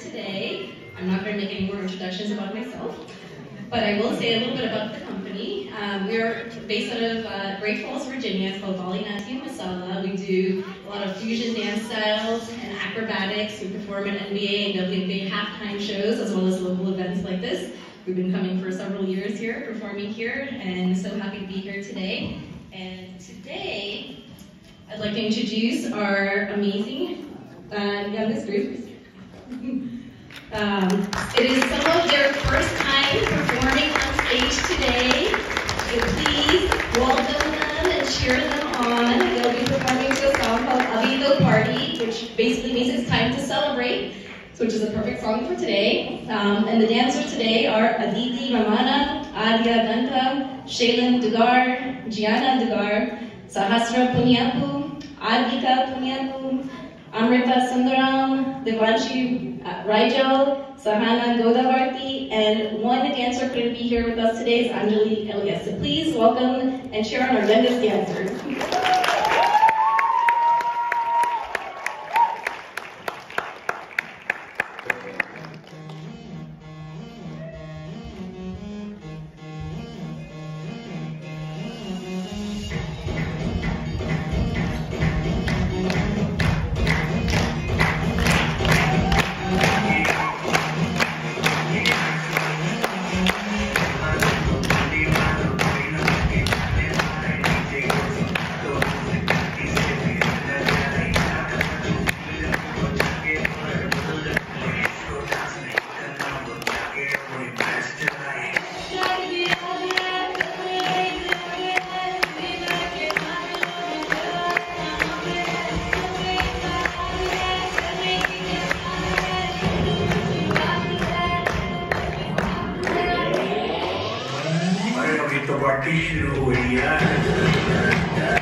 today. I'm not going to make any more introductions about myself, but I will say a little bit about the company. Um, we're based out of uh, Great Falls, Virginia. It's called Bali Natyam Masala. We do a lot of fusion dance styles and acrobatics. We perform at NBA and WNBA halftime shows as well as local events like this. We've been coming for several years here, performing here, and so happy to be here today. And today, I'd like to introduce our amazing uh, youngest group. um, it is some of their first time performing on stage today. So please welcome them and cheer them on. They'll be performing to a song called Abhi Tho Party, which basically means it's time to celebrate which is a perfect song for today. Um, and the dancers today are Aditi Ramana, Adya Danta, Shaylin Dugar, Gianna Dugar, Sahasra Punyapu, Adhika Punyapu, Amrita Sundaram, Devanshi uh, Raijal, Sahana Godavarti, and one dancer couldn't be here with us today is Anjali Elias. So please welcome and share on our youngest dancer. तो बाटी शुरू हुई है